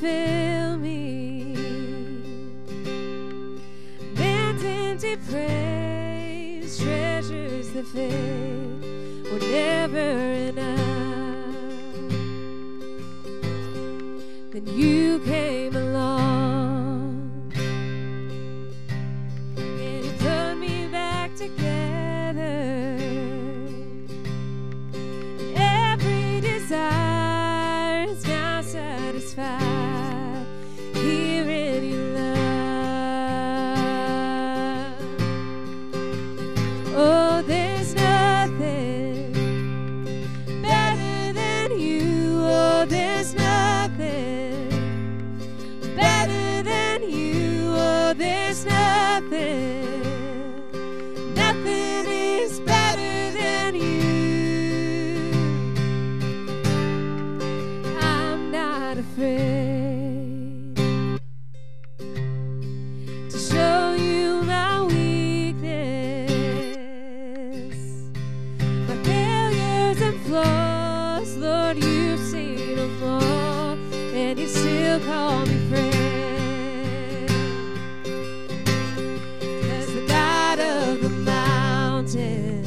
fill me. Man's empty praise, treasures that fade, were never enough. Then you came satisfied here in your love. Oh, there's not afraid to show you my weakness, my failures and flaws. Lord, you've seen them all, and you still call me friend. 'Cause the God of the mountain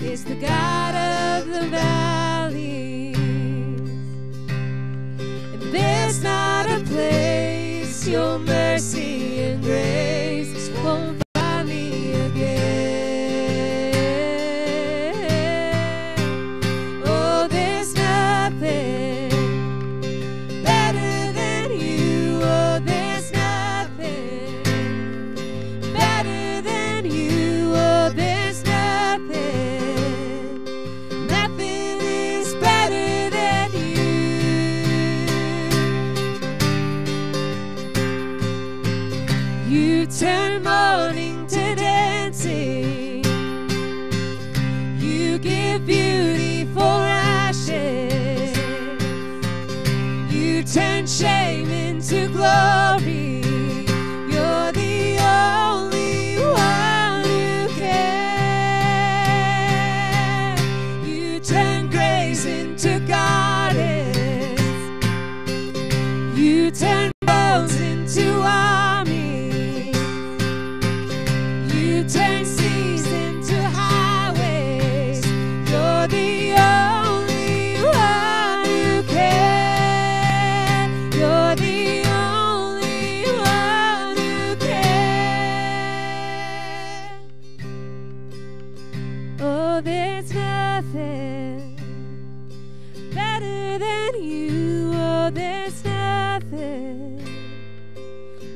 is the God there's not a place your mercy and grace won't find me again. Oh, there's nothing better than you. Oh, there's nothing better than you. You. Turn mourning nothing better than you. Oh, there's nothing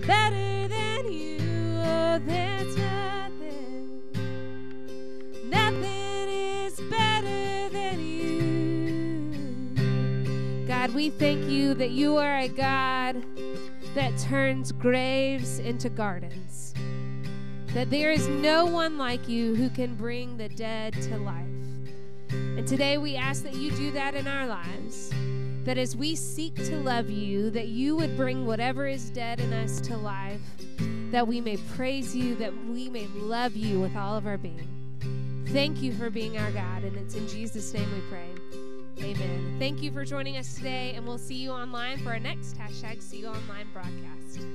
better than you. Oh, there's nothing. Nothing is better than you. God, we thank you that you are a God that turns graves into gardens. That there is no one like you who can bring the dead to life. And today we ask that you do that in our lives. That as we seek to love you, that you would bring whatever is dead in us to life. That we may praise you, that we may love you with all of our being. Thank you for being our God, and it's in Jesus' name we pray. Amen. Thank you for joining us today, and we'll see you online for our next hashtag CU Online broadcast.